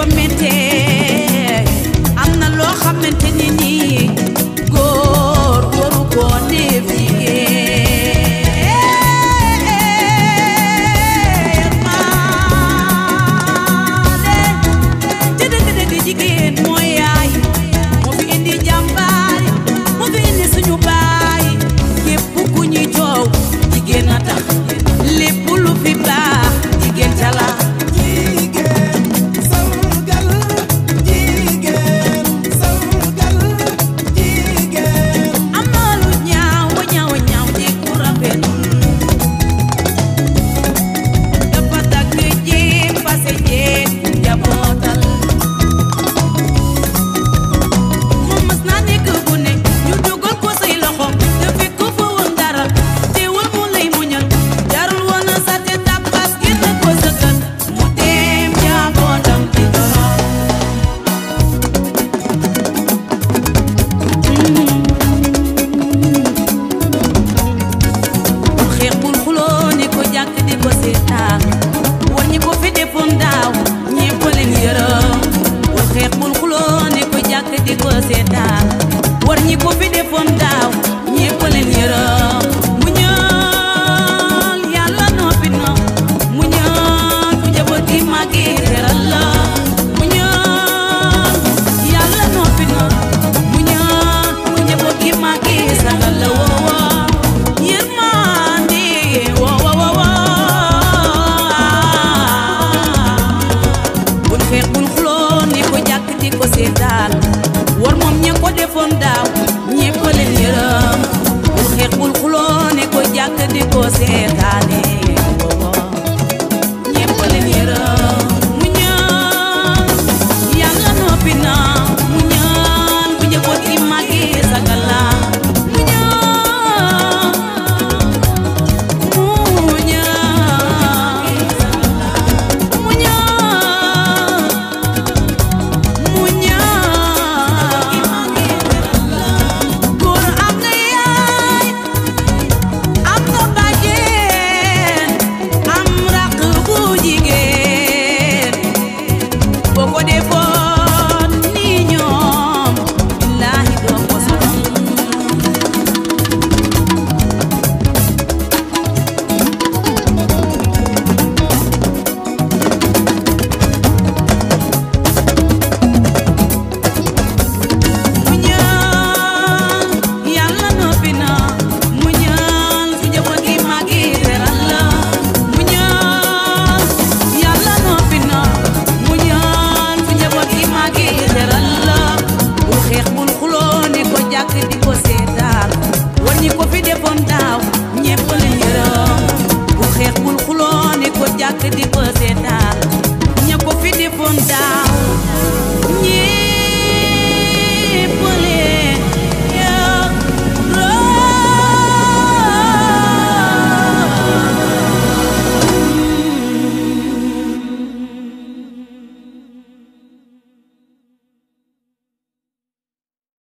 committed. di ko seetaan war ñi ko fi defoon jàkk di ko seetaan